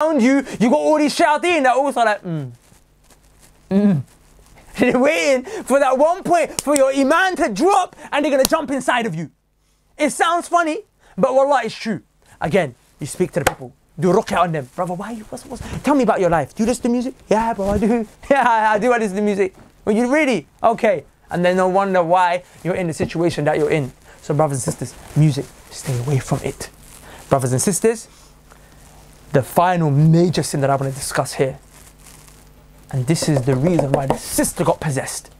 around you, you got all these shayateen that also like, mm, mm. They're waiting for that one point for your iman to drop and they're gonna jump inside of you. It sounds funny, but wallah, it's true. Again, you speak to the people, do ruqya on them. Brother, why you, what's, what's, tell me about your life. Do you listen to music? Yeah, bro, I do. Yeah, I do, I listen to music. Well, you really? Okay. And then no wonder why you're in the situation that you're in. So, brothers and sisters, music, stay away from it. Brothers and sisters, the final major sin that I want to discuss here, and this is the reason why the sister got possessed,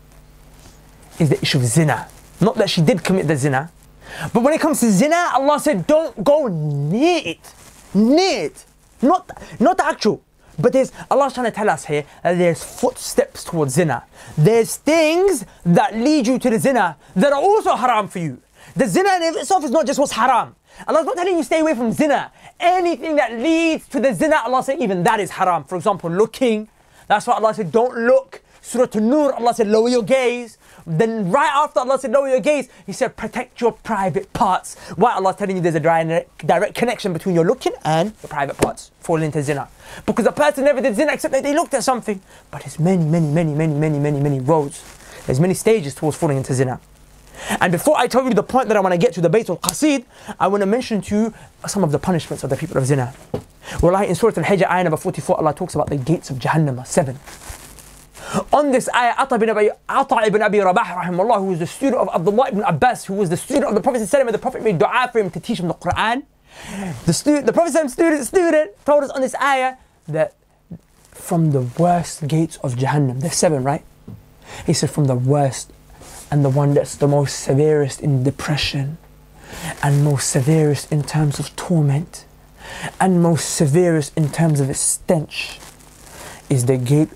is the issue of zina. Not that she did commit the zina, but when it comes to zina, Allah said, don't go near it. Near it. Not, not the actual. But there's Allah's trying to tell us here that there's footsteps towards zina. There's things that lead you to the zina that are also haram for you. The zina in itself is not just what's haram. Allah's not telling you stay away from zina. Anything that leads to the zina, Allah said even that is haram. For example, looking. That's why Allah said don't look. Surah An-Nur, Allah said lower your gaze. Then right after Allah said lower your gaze, He said protect your private parts. Why Allah telling you there's a direct connection between your looking and your private parts falling into zina. Because a person never did zina except that they looked at something. But there's many, many, many, many, many, many, many roads. There's many stages towards falling into zina. And before I tell you the point that I want to get to the Bayt al-Qasid, I want to mention to you some of the punishments of the people of zina. Wallahi, in Surah Al-Hijr, ayah number 44, Allah talks about the gates of Jahannam, seven. On this ayah, Ata ibn Abi, Ata ibn Abi Rabah, rahimahullah, who was the student of Abdullah ibn Abbas, who was the student of the Prophet and the Prophet made dua for him to teach him the Quran. The, student, the Prophet student, student told us on this ayah that from the worst gates of Jahannam, there's seven, right? He said from the worst and the one that's the most severest in depression and most severest in terms of torment and most severest in terms of its stench is the gate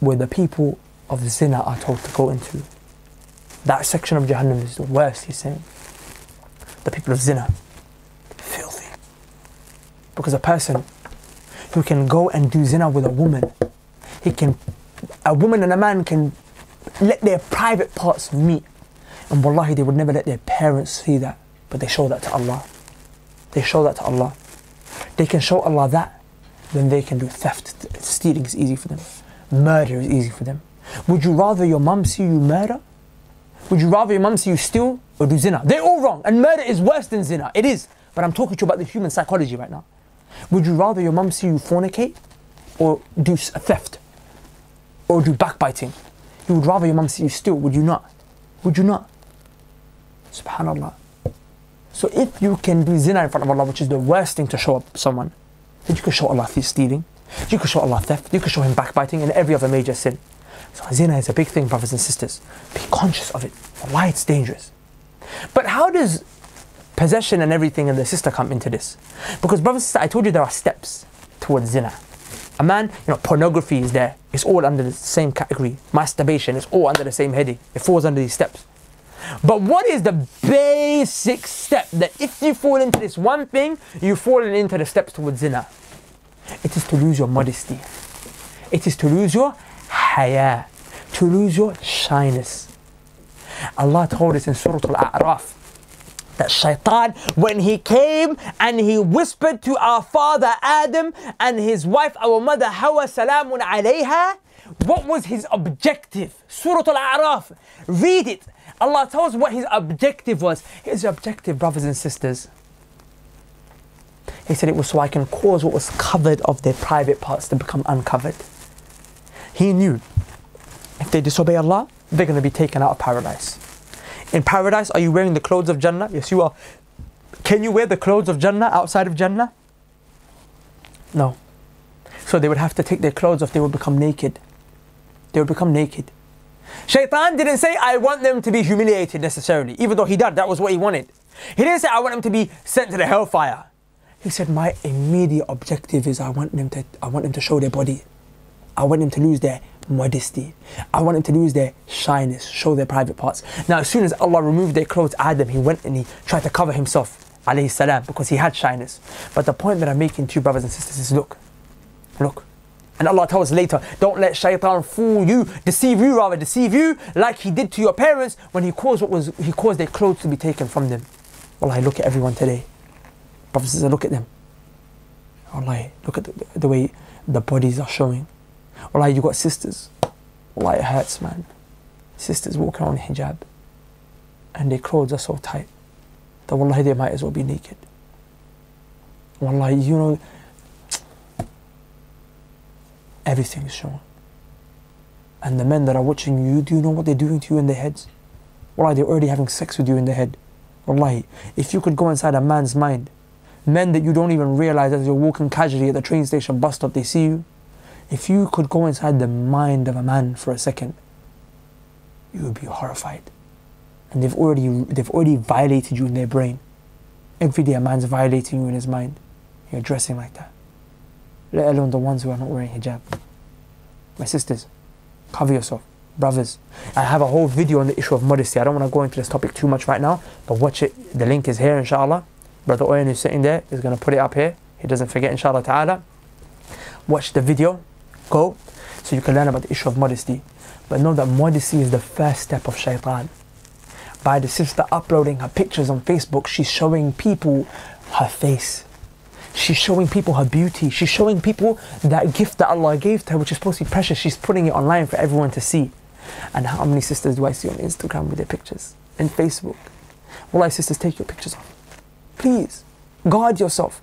where the people of zina are told to go into. That section of Jahannam is the worst, he's saying. The people of zina. Filthy. Because a person who can go and do zina with a woman, he can, a woman and a man can let their private parts meet. And wallahi, they would never let their parents see that. But they show that to Allah. They show that to Allah. They can show Allah that, then they can do theft. Stealing is easy for them. Murder is easy for them. Would you rather your mum see you murder? Would you rather your mum see you steal or do zina? They're all wrong. And murder is worse than zina. It is. But I'm talking to you about the human psychology right now. Would you rather your mum see you fornicate or do theft or do backbiting? You would rather your mum see you steal, would you not? Would you not? Subhanallah. So if you can do zina in front of Allah, which is the worst thing to show up someone, then you can show Allah stealing, you can show Allah theft, you can show Him backbiting and every other major sin. So zina is a big thing, brothers and sisters. Be conscious of it, why it's dangerous. But how does possession and everything and the sister come into this? Because brothers and sisters, I told you there are steps towards zina. A man, you know, pornography is there. It's all under the same category. Masturbation is all under the same heading. It falls under these steps. But what is the basic step that if you fall into this one thing, you've fallen into the steps towards zina? It is to lose your modesty. It is to lose your haya, to lose your shyness. Allah told us in Surah Al-A'raf that shaitan, when he came and he whispered to our father Adam and his wife, our mother Hawa salamun alayha, what was his objective? Surah Al-A'raf. Read it. Allah tells what his objective was. His objective, brothers and sisters, he said it was so I can cause what was covered of their private parts to become uncovered. He knew if they disobey Allah, they're going to be taken out of paradise. In paradise, are you wearing the clothes of Jannah? Yes, you are. Can you wear the clothes of Jannah outside of Jannah? No. So they would have to take their clothes off, they would become naked. They would become naked. Shaitan didn't say, I want them to be humiliated necessarily, even though he did, that was what he wanted. He didn't say, I want them to be sent to the hellfire. He said, My immediate objective is I want them to I want them to show their body. I want them to lose their modesty. I want them to lose their shyness, show their private parts. Now, as soon as Allah removed their clothes, Adam, he went and he tried to cover himself, alayhi salam, because he had shyness. But the point that I'm making to you, brothers and sisters, is look, look, and Allah tells us later, don't let shaitan fool you, deceive you rather, deceive you like he did to your parents when he caused what was he caused their clothes to be taken from them. Wallahi, look at everyone today. Brothers and sisters, look at them. Wallahi, look at the, the way the bodies are showing. Wallahi, you got sisters. like it hurts, man. Sisters walking on hijab. And their clothes are so tight that wallahi, they might as well be naked. Wallahi, you know, everything is showing. And the men that are watching you, do you know what they're doing to you in their heads? Wallahi, they're already having sex with you in their head. Wallahi, if you could go inside a man's mind, men that you don't even realize as you're walking casually at the train station bus stop, they see you. If you could go inside the mind of a man for a second, you would be horrified. And they've already they've already violated you in their brain. Every day a man's violating you in his mind. You're dressing like that. Let alone the ones who are not wearing hijab. My sisters, cover yourself. Brothers, I have a whole video on the issue of modesty. I don't want to go into this topic too much right now, but watch it. The link is here, inshallah. Brother Oyen who's sitting there is going to put it up here. He doesn't forget, inshallah ta'ala. Watch the video, go, so you can learn about the issue of modesty. But know that modesty is the first step of shaitan. By the sister uploading her pictures on Facebook, she's showing people her face. She's showing people her beauty. She's showing people that gift that Allah gave to her, which is supposed to be precious. She's putting it online for everyone to see. And how many sisters do I see on Instagram with their pictures? And Facebook. Wallahi, sisters, take your pictures off. Please, guard yourself.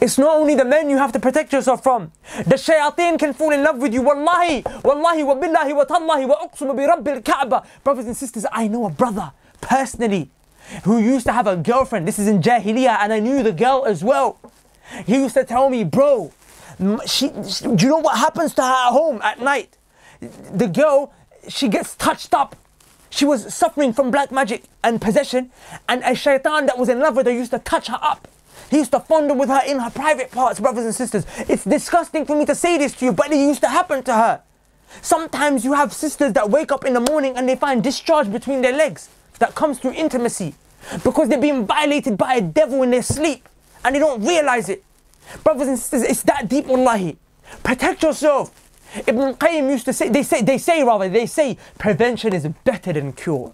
It's not only the men you have to protect yourself from. The shayateen can fall in love with you. Wallahi, wallahi, wa billahi, wa tallahi, wa uqsumu bi rabbil ka'ba. Brothers and sisters, I know a brother personally who used to have a girlfriend. This is in Jahiliyyah, and I knew the girl as well. He used to tell me, bro, she, she, do you know what happens to her at home at night? The girl, she gets touched up. She was suffering from black magic and possession, and a shaitan that was in love with her used to touch her up. He used to fondle with her in her private parts, brothers and sisters. It's disgusting for me to say this to you, but it used to happen to her. Sometimes you have sisters that wake up in the morning and they find discharge between their legs that comes through intimacy because they're being violated by a devil in their sleep and they don't realize it. Brothers and sisters, it's that deep, wallahi. Protect yourself. Ibn Qayyim used to say, they say, they say rather, they say prevention is better than cure.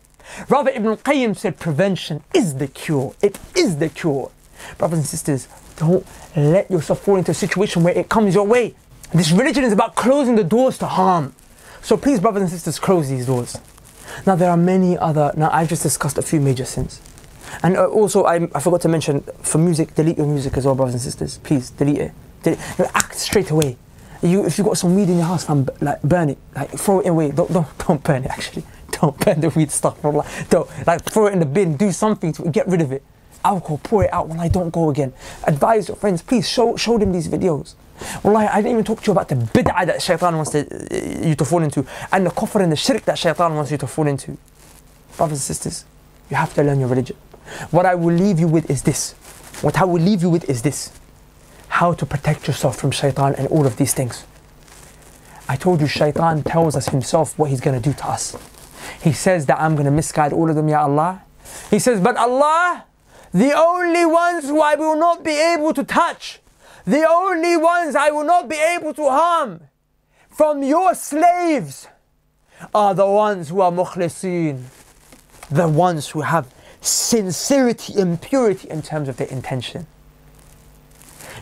Rather, Ibn Qayyim said prevention is the cure. It is the cure. Brothers and sisters, don't let yourself fall into a situation where it comes your way. This religion is about closing the doors to harm. So please, brothers and sisters, close these doors. Now, there are many other, now I've just discussed a few major sins. And uh, also, I, I forgot to mention for music, delete your music as well, brothers and sisters. Please delete it. Delete, act straight away. You, if you've got some weed in your house, fam, like burn it, like throw it away. Don't, don't, don't burn it. Actually, don't burn the weed stuff. Don't like throw it in the bin. Do something to get rid of it. Alcohol, pour it out when I don't go again. Advise your friends, please show show them these videos. Well, I didn't even talk to you about the bid'ah that shaitan wants to, uh, you to fall into, and the kufr and the shirk that shaitan wants you to fall into. Brothers and sisters, you have to learn your religion. What I will leave you with is this. What I will leave you with is this. How to protect yourself from shaitan and all of these things. I told you shaitan tells us himself what he's going to do to us. He says that I'm going to misguide all of them, Ya Allah. He says, but Allah, the only ones who I will not be able to touch, the only ones I will not be able to harm from your slaves are the ones who are mukhlisin, the ones who have sincerity and purity in terms of their intention.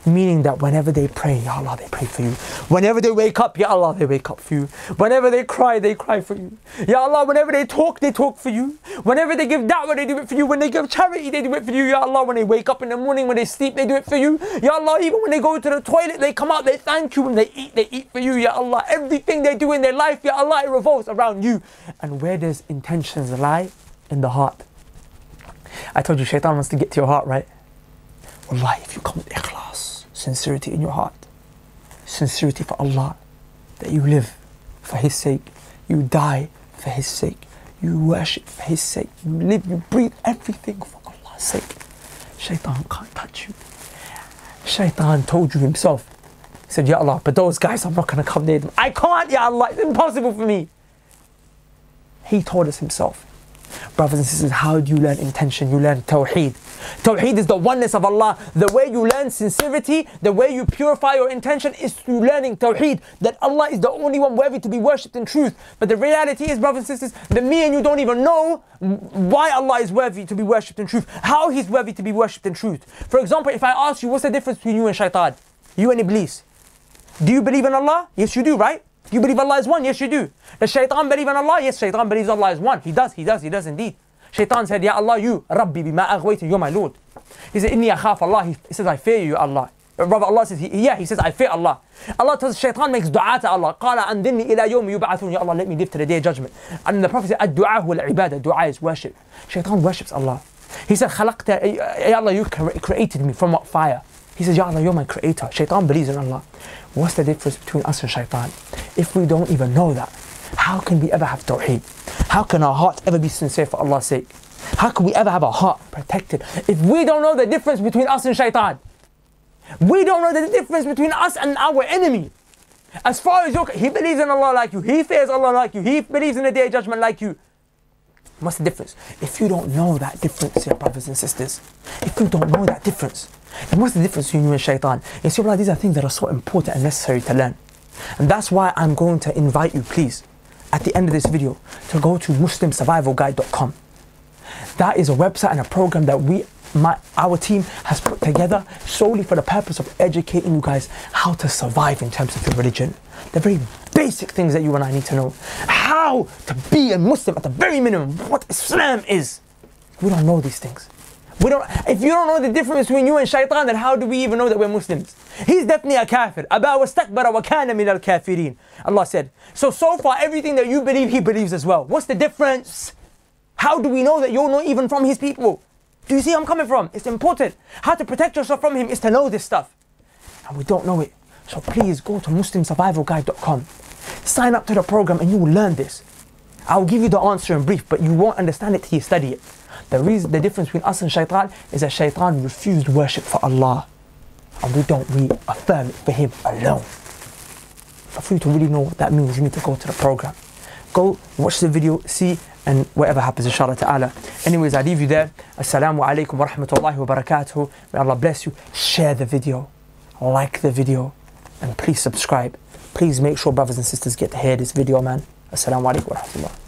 Meaning that whenever they pray, Ya Allah, they pray for you. Whenever they wake up, Ya Allah, they wake up for you. Whenever they cry, they cry for you. Ya Allah, whenever they talk, they talk for you. Whenever they give da'wah, they do it for you. When they give charity, they do it for you. Ya Allah, when they wake up in the morning, when they sleep, they do it for you. Ya Allah, even when they go to the toilet, they come out, they thank you. When they eat, they eat for you. Ya Allah, everything they do in their life, Ya Allah, it revolves around you. And where does intentions lie? In the heart. I told you shaitan wants to get to your heart, right? Wallahi, if you come with ikhlas, sincerity in your heart, sincerity for Allah, that you live for His sake, you die for His sake, you worship for His sake, you live, you breathe everything for Allah's sake. Shaitan can't touch you. Shaitan told you himself. He said, Ya Allah, but those guys, I'm not going to come near them. I can't, Ya Allah, it's impossible for me. He told us himself. Brothers and sisters, how do you learn intention? You learn Tawheed. Tawheed is the oneness of Allah. The way you learn sincerity, the way you purify your intention is through learning Tawheed. That Allah is the only one worthy to be worshipped in truth. But the reality is, brothers and sisters, that me and you don't even know why Allah is worthy to be worshipped in truth, how He's worthy to be worshipped in truth. For example, if I ask you, what's the difference between you and shaitan? You and Iblis. Do you believe in Allah? Yes, you do, right? Do you believe Allah is one? Yes, you do. Does Shaitan believe in Allah? Yes, Shaitan believes Allah is one. He does, he does, he does indeed. Shaitan said, Ya Allah, you, Rabbi bima aghwayta, you're my Lord. He said, Inni akhaf Allah. He, he says, I fear you, Allah. Brother Allah says, he, yeah, he says, I fear Allah. Allah tells Shaitan makes dua to Allah. قال أنذرني إلى يوم يبعثون. Ya Allah, let me live to the day of judgment. And the Prophet said, الدعاء هو العبادة. Dua is worship. Shaitan worships Allah. He said, خلقت, Ya Allah, you created me from what fire? He says, Ya Allah, you're my creator. Shaitan believes in Allah. What's the difference between us and shaitan? If we don't even know that, how can we ever have tawheed? How can our heart ever be sincere for Allah's sake? How can we ever have a heart protected if we don't know the difference between us and shaitan? We don't know the difference between us and our enemy. As far as your, he believes in Allah like you, he fears Allah like you, he believes in the day of judgment like you. What's the difference? If you don't know that difference, dear brothers and sisters, if you don't know that difference, then what's the difference between you and shaitan? Yes, your these are things that are so important and necessary to learn. And that's why I'm going to invite you, please, at the end of this video, to go to MuslimSurvivalGuide.com. That is a website and a program that we my our team has put together solely for the purpose of educating you guys how to survive in terms of your religion. The very basic things that you and I need to know. How to be a Muslim at the very minimum, what Islam is. We don't know these things. We don't if you don't know the difference between you and shaitan, then how do we even know that we're Muslims? He's definitely a kafir. Aba wastakbara wa kana min al kafirin. Allah said. So so far everything that you believe, he believes as well. What's the difference? How do we know that you're not even from his people? Do you see I'm coming from? It's important. How to protect yourself from him is to know this stuff. And we don't know it. So please go to MuslimSurvivalGuide.com. Sign up to the program and you will learn this. I'll give you the answer in brief, but you won't understand it till you study it. The reason, the difference between us and shaitan is that shaitan refused worship for Allah. And we don't, we affirm it for him alone. But for you to really know what that means, you need to go to the program. Go watch the video, see and whatever happens, inshallah ta'ala. Anyways, I leave you there. Assalamu alaikum wa rahmatullahi wa barakatuh. May Allah bless you. Share the video, like the video, and please subscribe. Please make sure brothers and sisters get to hear this video, man. Assalamu alaikum wa.